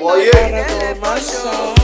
Well, yeah.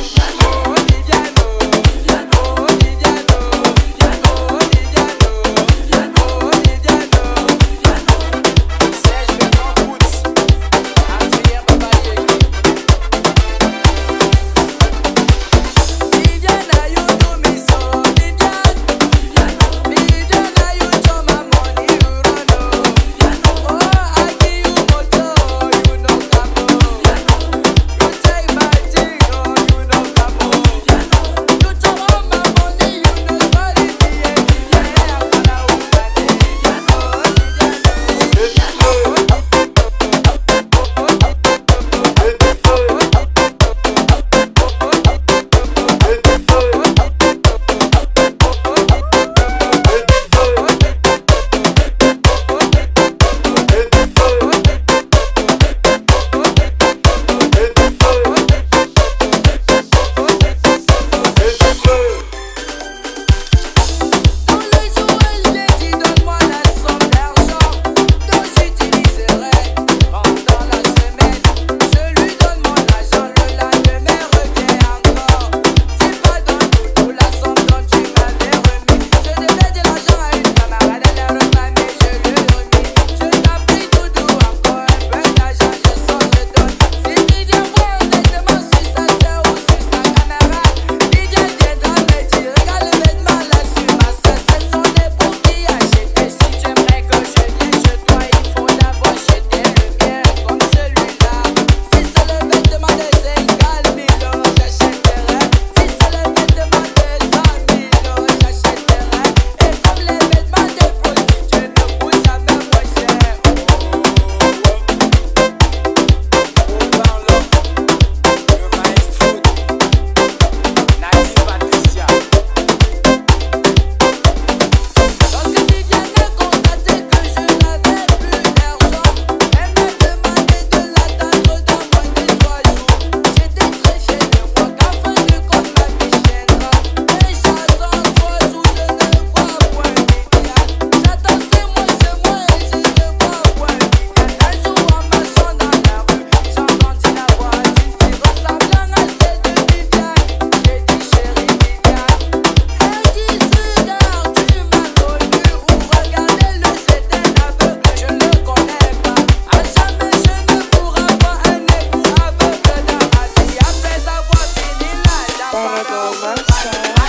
Rosie.